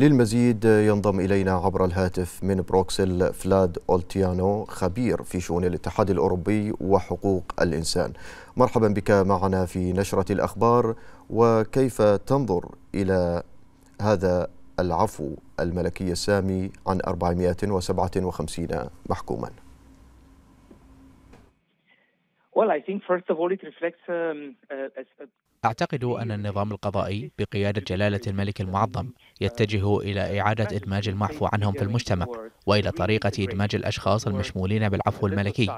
للمزيد ينضم إلينا عبر الهاتف من بروكسل فلاد أولتيانو خبير في شؤون الاتحاد الأوروبي وحقوق الإنسان. مرحبا بك معنا في نشرة الأخبار وكيف تنظر إلى هذا العفو الملكي السامي عن 457 محكوما؟ Um, uh, أعتقد أن النظام القضائي بقيادة جلالة الملك المعظم يتجه إلى إعادة إدماج المعفو عنهم في المجتمع وإلى طريقة إدماج الأشخاص المشمولين بالعفو الملكي.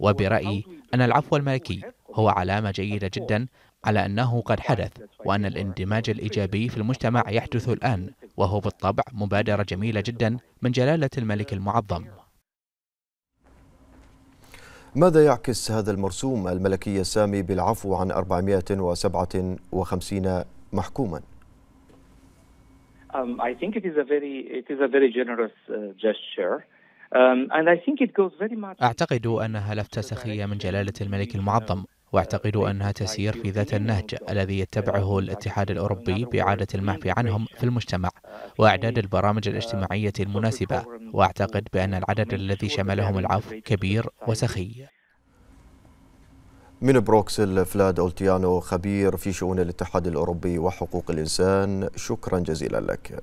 وبرأيي أن العفو الملكي هو علامة جيدة جدا على أنه قد حدث وأن الاندماج الإيجابي في المجتمع يحدث الآن وهو بالطبع مبادرة جميلة جدا من جلالة الملك المعظم. ماذا يعكس هذا المرسوم الملكي السامي بالعفو عن 457 محكوما؟ Um, I think it is a very it is a very generous uh, gesture. Um, أعتقد أنها لفتة سخية من جلالة الملك المعظم واعتقد أنها تسير في ذات النهج الذي يتبعه الاتحاد الأوروبي بإعادة المعفي عنهم في المجتمع وإعداد البرامج الاجتماعية المناسبة. وأعتقد بأن العدد الذي شملهم العفو كبير وسخي. من بروكسل فلاد أولتيانو خبير في شؤون الاتحاد الأوروبي وحقوق الإنسان شكرا جزيلا لك.